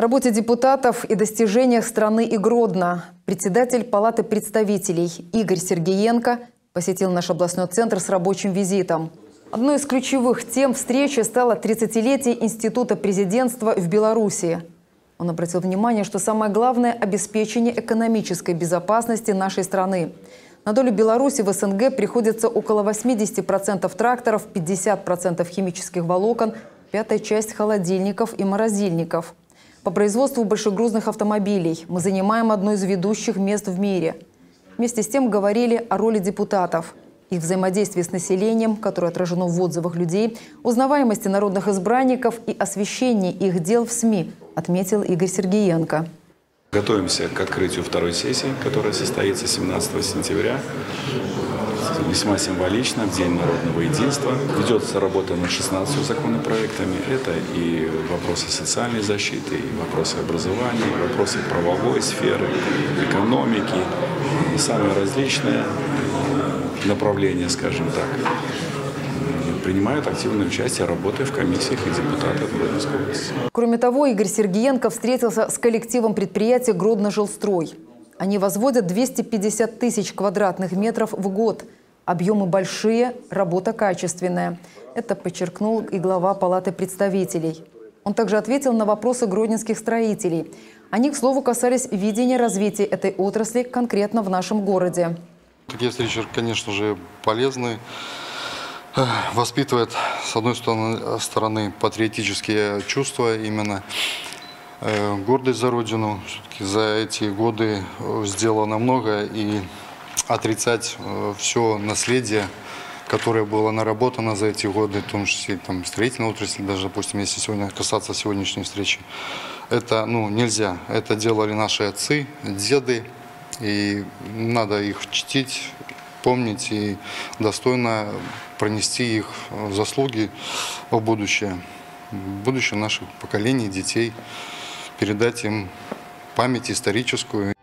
работе депутатов и достижениях страны и Гродно председатель Палаты представителей Игорь Сергеенко посетил наш областной центр с рабочим визитом. Одной из ключевых тем встречи стало 30-летие Института президентства в Беларуси. Он обратил внимание, что самое главное – обеспечение экономической безопасности нашей страны. На долю Беларуси в СНГ приходится около 80% тракторов, 50% химических волокон, пятая часть холодильников и морозильников. По производству большегрузных автомобилей мы занимаем одно из ведущих мест в мире. Вместе с тем говорили о роли депутатов, их взаимодействии с населением, которое отражено в отзывах людей, узнаваемости народных избранников и освещении их дел в СМИ, отметил Игорь Сергеенко. Готовимся к открытию второй сессии, которая состоится 17 сентября. Весьма символично, в День народного единства. Ведется работа над 16 законопроектами. Это и вопросы социальной защиты, и вопросы образования, и вопросы правовой сферы, экономики, и самые различные направления, скажем так принимают активное участие, работая в комиссиях и депутатах Гродненской области. Кроме того, Игорь Сергеенко встретился с коллективом предприятия «Гродно-жилстрой». Они возводят 250 тысяч квадратных метров в год. Объемы большие, работа качественная. Это подчеркнул и глава Палаты представителей. Он также ответил на вопросы гродненских строителей. Они, к слову, касались видения развития этой отрасли конкретно в нашем городе. Такие встречи, конечно же, полезны воспитывает, с одной стороны, патриотические чувства, именно э, гордость за Родину. Все-таки за эти годы сделано много, и отрицать э, все наследие, которое было наработано за эти годы, в том числе там, строительной отрасли, даже, допустим, если сегодня касаться сегодняшней встречи, это ну, нельзя. Это делали наши отцы, деды, и надо их чтить, помнить и достойно пронести их заслуги в будущее, в будущее наших поколений, детей, передать им память историческую.